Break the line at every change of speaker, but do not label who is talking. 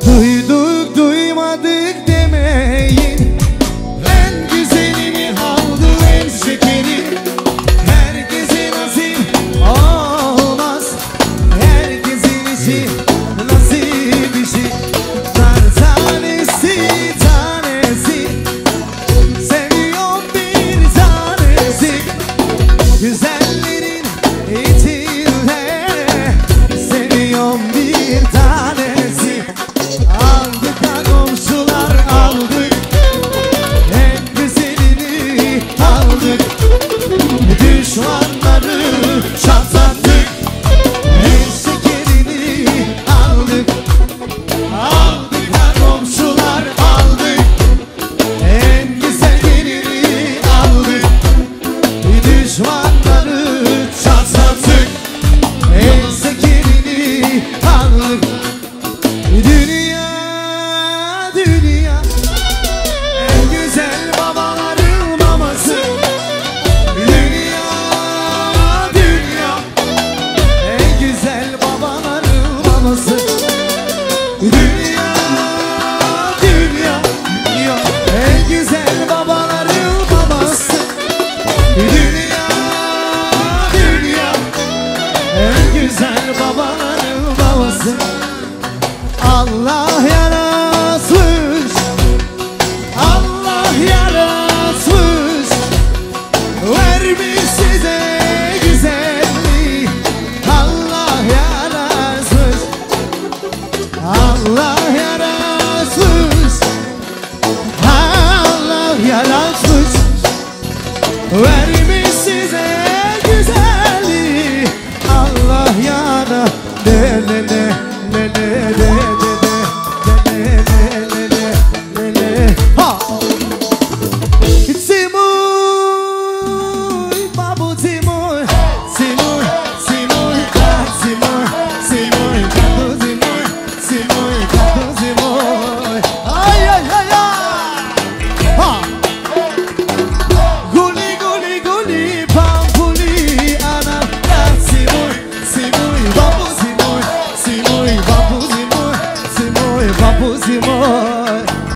Duyduk duymadık demeyin. En güzelini aldı en şekeri Herkese nasip olmaz Herkesin işi babanın babası. Allah yarasmış Allah yarasmış Vermiş size güzelliği? Allah yarasmış Allah yarasmış Allah yarasmış Vermiş maximum.